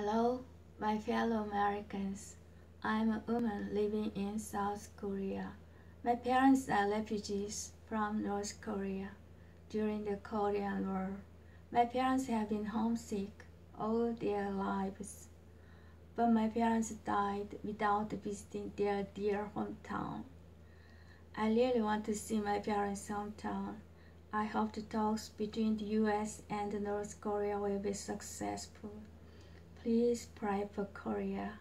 Hello, my fellow Americans. I'm a woman living in South Korea. My parents are refugees from North Korea during the Korean War. My parents have been homesick all their lives, but my parents died without visiting their dear hometown. I really want to see my parents' hometown. I hope the talks between the US and North Korea will be successful. Please pray for Korea.